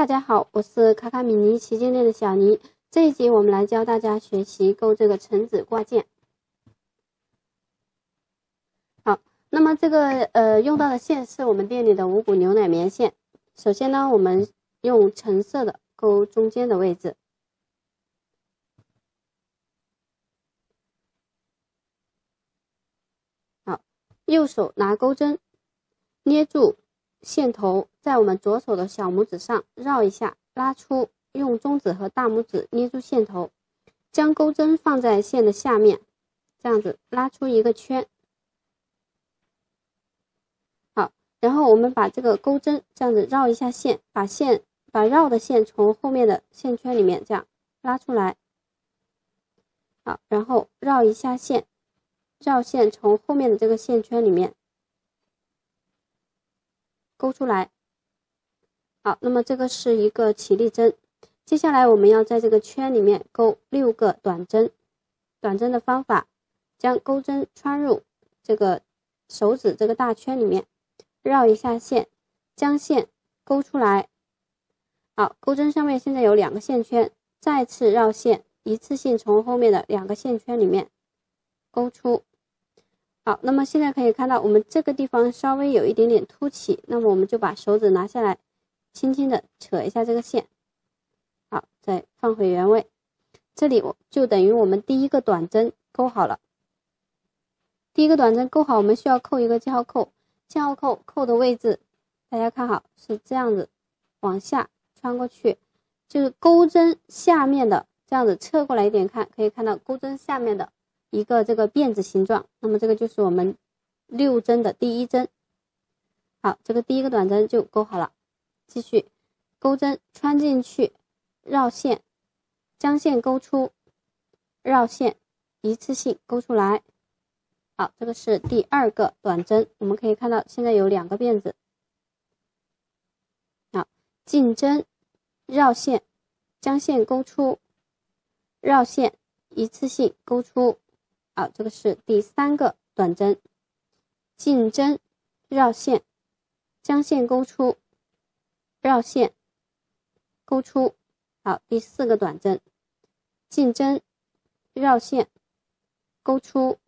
大家好，我是卡卡米尼旗舰店的小尼。这一集我们来教大家学习钩这个橙子挂件。好，那么这个呃用到的线是我们店里的五谷牛奶棉线。首先呢，我们用橙色的钩中间的位置。好，右手拿钩针，捏住。线头在我们左手的小拇指上绕一下，拉出，用中指和大拇指捏住线头，将钩针放在线的下面，这样子拉出一个圈。好，然后我们把这个钩针这样子绕一下线，把线把绕的线从后面的线圈里面这样拉出来。好，然后绕一下线，绕线从后面的这个线圈里面。钩出来，好，那么这个是一个起立针。接下来我们要在这个圈里面钩六个短针。短针的方法，将钩针穿入这个手指这个大圈里面，绕一下线，将线钩出来。好，钩针上面现在有两个线圈，再次绕线，一次性从后面的两个线圈里面钩出。好，那么现在可以看到，我们这个地方稍微有一点点凸起，那么我们就把手指拿下来，轻轻的扯一下这个线，好，再放回原位。这里我就等于我们第一个短针钩好了。第一个短针钩好，我们需要扣一个记号扣，记号扣扣的位置，大家看好是这样子，往下穿过去，就是钩针下面的这样子侧过来一点看，可以看到钩针下面的。一个这个辫子形状，那么这个就是我们六针的第一针。好，这个第一个短针就钩好了。继续，钩针穿进去，绕线，将线钩出，绕线，一次性钩出来。好，这个是第二个短针。我们可以看到现在有两个辫子。好，进针，绕线，将线钩出，绕线，一次性钩出。好，这个是第三个短针，进针，绕线，将线钩出，绕线，钩出。好，第四个短针，进针，绕线，钩出，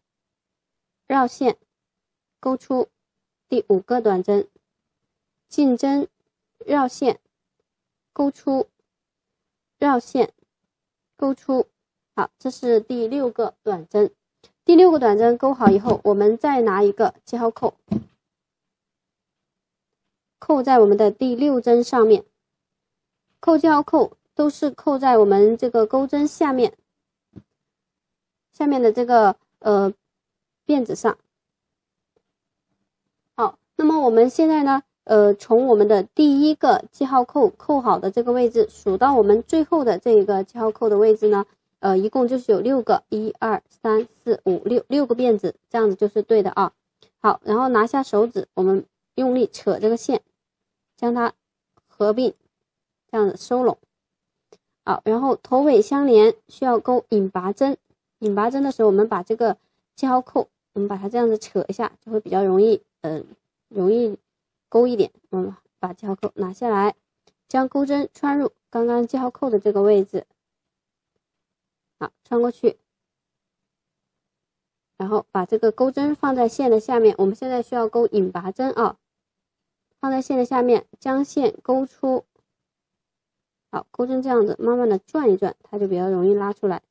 绕线，钩出。第五个短针，进针，绕线，钩出，绕线，钩出。好，这是第六个短针。第六个短针钩好以后，我们再拿一个记号扣，扣在我们的第六针上面。扣记号扣都是扣在我们这个钩针下面，下面的这个呃辫子上。好，那么我们现在呢，呃，从我们的第一个记号扣扣好的这个位置数到我们最后的这一个记号扣的位置呢。呃，一共就是有六个，一二三四五六六个辫子，这样子就是对的啊。好，然后拿下手指，我们用力扯这个线，将它合并，这样子收拢。好，然后头尾相连，需要钩引拔针。引拔针的时候，我们把这个记号扣，我们把它这样子扯一下，就会比较容易，嗯，容易钩一点。嗯，把记号扣拿下来，将钩针穿入刚刚记号扣的这个位置。好，穿过去，然后把这个钩针放在线的下面。我们现在需要钩引拔针啊，放在线的下面，将线钩出。好，钩针这样子慢慢的转一转，它就比较容易拉出来。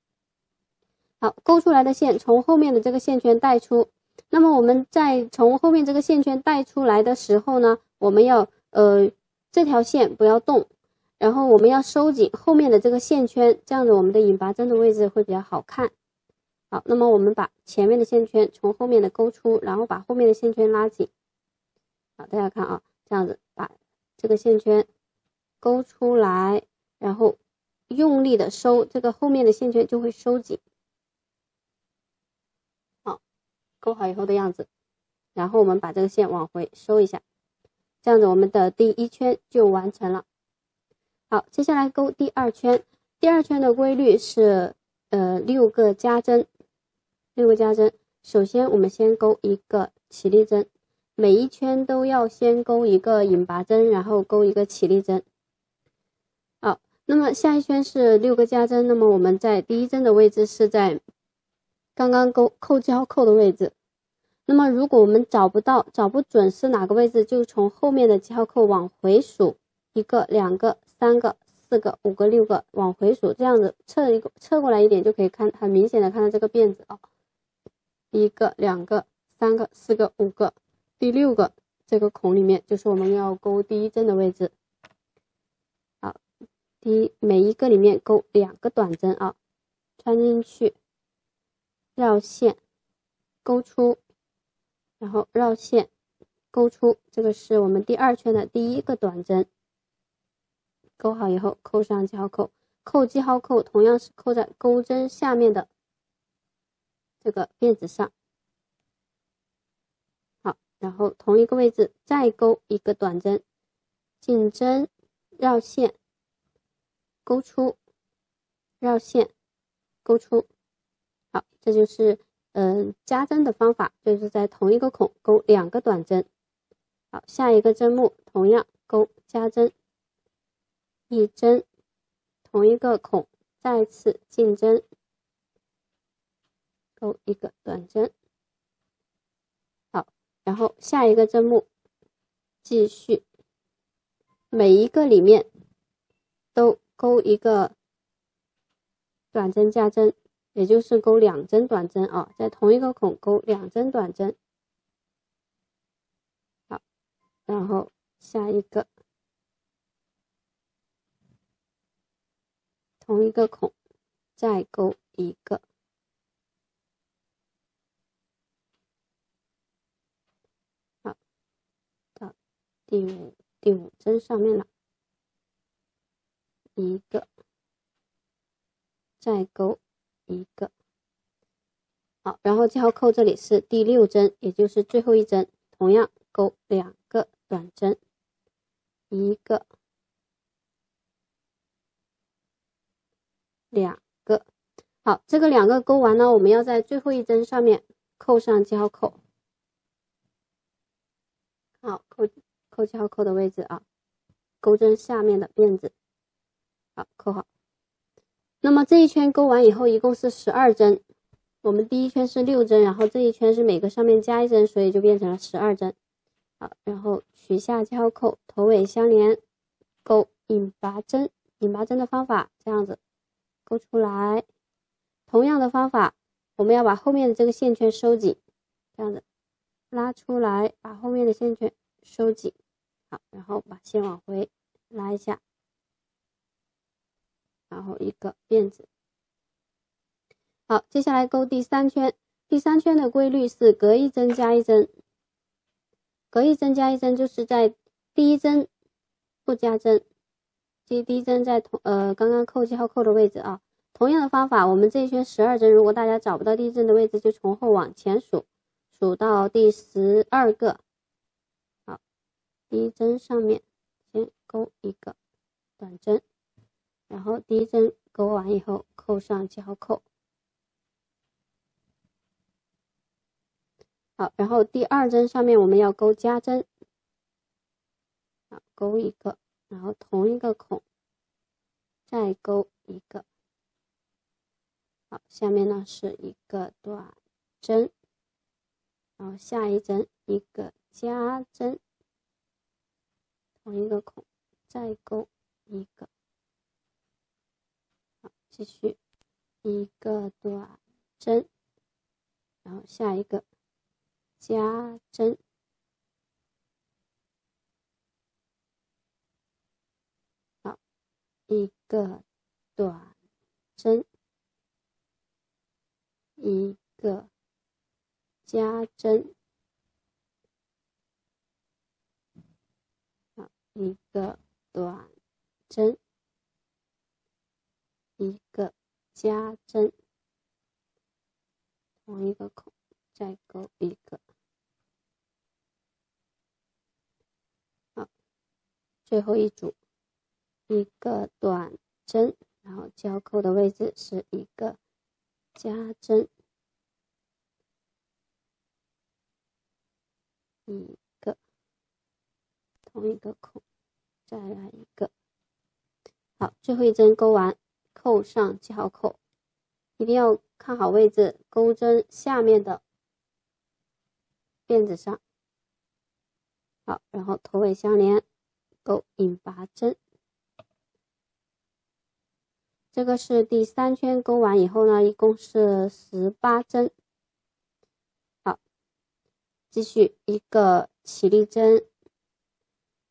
好，钩出来的线从后面的这个线圈带出。那么我们在从后面这个线圈带出来的时候呢，我们要呃这条线不要动。然后我们要收紧后面的这个线圈，这样子我们的引拔针的位置会比较好看。好，那么我们把前面的线圈从后面的勾出，然后把后面的线圈拉紧。好，大家看啊，这样子把这个线圈勾出来，然后用力的收，这个后面的线圈就会收紧。好，勾好以后的样子，然后我们把这个线往回收一下，这样子我们的第一圈就完成了。好，接下来钩第二圈。第二圈的规律是，呃，六个加针，六个加针。首先，我们先钩一个起立针，每一圈都要先钩一个引拔针，然后钩一个起立针。好那么下一圈是六个加针，那么我们在第一针的位置是在刚刚钩扣记号扣的位置。那么如果我们找不到、找不准是哪个位置，就从后面的记号扣往回数一个、两个、三个、四个、五个、六个，往回数，这样子侧一个侧过来一点就可以看，很明显的看到这个辫子啊，一个、两个、三个、四个、五个，第六个这个孔里面就是我们要钩第一针的位置。好第一，每一个里面钩两个短针啊，穿进去，绕线，钩出，然后绕线，钩出，这个是我们第二圈的第一个短针。钩好以后，扣上记号扣，扣记号扣同样是扣在钩针下面的这个辫子上。好，然后同一个位置再钩一个短针，进针，绕线。钩出，绕线，钩出，好，这就是嗯加针的方法，就是在同一个孔钩两个短针。好，下一个针目同样钩加针，一针，同一个孔再次进针，钩一个短针。好，然后下一个针目继续，每一个里面都。钩一个短针加针，也就是钩两针短针啊，在同一个孔钩两针短针。好，然后下一个同一个孔再钩一个，好，到第五第五针上面了。一个，再钩一个，好，然后记号扣这里是第六针，也就是最后一针，同样钩两个短针，一个，两个，好，这个两个钩完呢，我们要在最后一针上面扣上记号扣，好，扣扣记号扣的位置啊，钩针下面的辫子。好，扣好。那么这一圈钩完以后，一共是十二针。我们第一圈是六针，然后这一圈是每个上面加一针，所以就变成了十二针。好，然后取下记号扣，头尾相连，钩引拔针。引拔针的方法这样子，钩出来。同样的方法，我们要把后面的这个线圈收紧，这样子拉出来，把后面的线圈收紧。好，然后把线往回拉一下。然后一个辫子，好，接下来钩第三圈。第三圈的规律是隔一针加一针，隔一针加一针，就是在第一针不加针，第第一针在同呃刚刚扣记号扣的位置啊。同样的方法，我们这一圈十二针，如果大家找不到第一针的位置，就从后往前数，数到第十二个。好，第一针上面先钩一个短针。然后第一针钩完以后，扣上记号扣。好，然后第二针上面我们要钩加针，好，钩一个，然后同一个孔再钩一个。好，下面呢是一个短针，然后下一针一个加针，同一个孔再钩一个。继续一个短针，然后下一个加针，一个短针，一个加针，一个短针。一个加针，同一个孔再钩一个，好，最后一组，一个短针，然后交扣的位置是一个加针，一个同一个孔再来一个。好，最后一针钩完，扣上记号扣，一定要看好位置，钩针下面的辫子上。好，然后头尾相连，钩引拔针。这个是第三圈钩完以后呢，一共是十八针。好，继续一个起立针，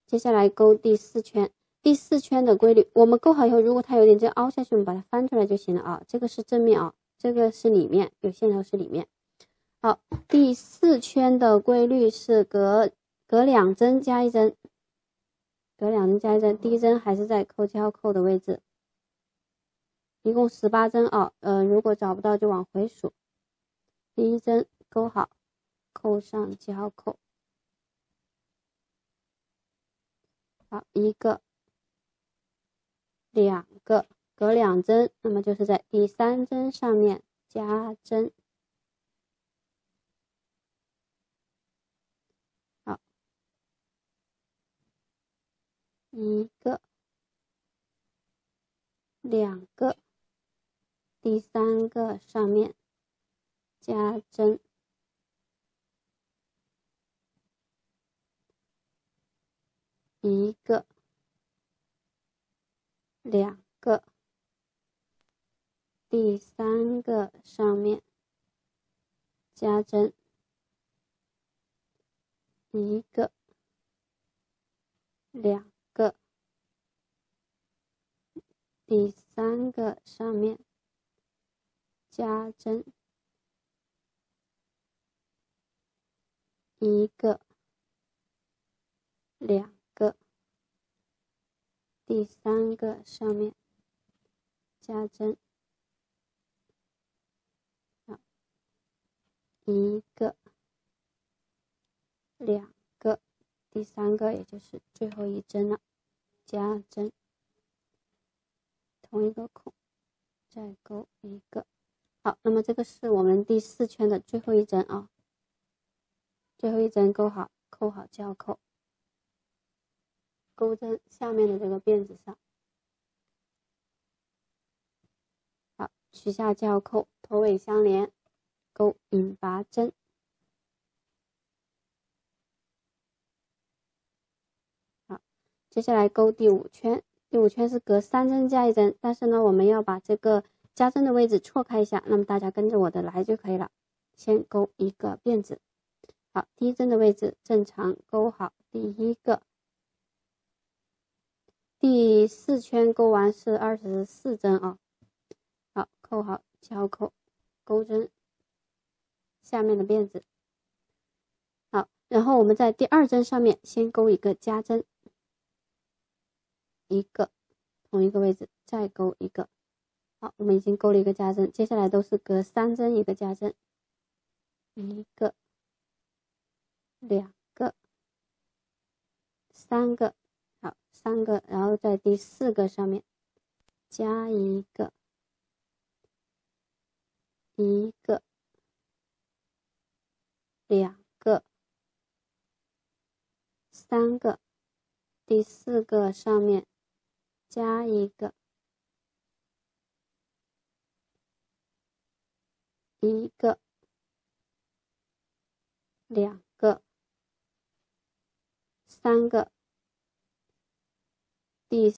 接下来钩第四圈。第四圈的规律，我们钩好以后，如果它有点这凹下去，我们把它翻出来就行了啊。这个是正面啊，这个是里面，有线头是里面。好，第四圈的规律是隔隔两针加一针，隔两针加一针，第一针还是在扣交扣的位置。一共十八针啊，呃，如果找不到就往回数。第一针钩好，扣上记号扣。好，一个，两个，隔两针，那么就是在第三针上面加针。好，一个，两个。第三个上面加针，一个、两个，第三个上面加针，一个、两个，第三个上面。加针一个、两个，第三个上面加针，一个、两个，第三个也就是最后一针了，加针，同一个孔再钩一个。好，那么这个是我们第四圈的最后一针啊，最后一针钩好，扣好交扣，钩针下面的这个辫子上，好，取下交扣，头尾相连，钩引拔针，好，接下来钩第五圈，第五圈是隔三针加一针，但是呢，我们要把这个。加针的位置错开一下，那么大家跟着我的来就可以了。先钩一个辫子，好，第一针的位置正常钩好。第一个，第四圈钩完是二十四针啊，好，扣好交扣，钩针下面的辫子，好，然后我们在第二针上面先钩一个加针，一个同一个位置再钩一个。好，我们已经钩了一个加针，接下来都是隔三针一个加针，一个、两个、三个，好，三个，然后在第四个上面加一个、一个、两个、三个，第四个上面加一个。一个，两个，三个，第。